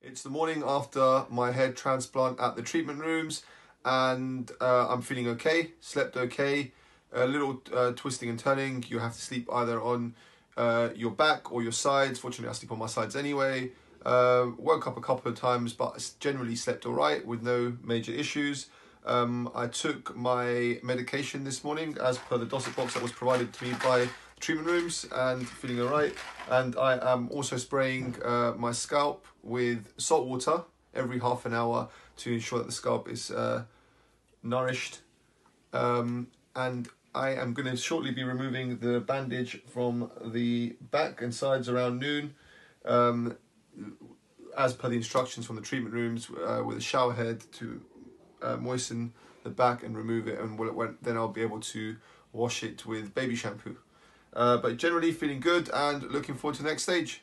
It's the morning after my hair transplant at the treatment rooms, and uh, I'm feeling okay, slept okay. A little uh, twisting and turning. You have to sleep either on uh, your back or your sides. Fortunately, I sleep on my sides anyway. Uh, woke up a couple of times, but generally slept all right with no major issues. Um, I took my medication this morning as per the Dosette box that was provided to me by treatment rooms and feeling all right. And I am also spraying uh, my scalp with salt water every half an hour to ensure that the scalp is uh, nourished. Um, and I am going to shortly be removing the bandage from the back and sides around noon. Um, as per the instructions from the treatment rooms, uh, with a shower head to uh, moisten the back and remove it, and when, then I'll be able to wash it with baby shampoo. Uh, but generally feeling good and looking forward to the next stage.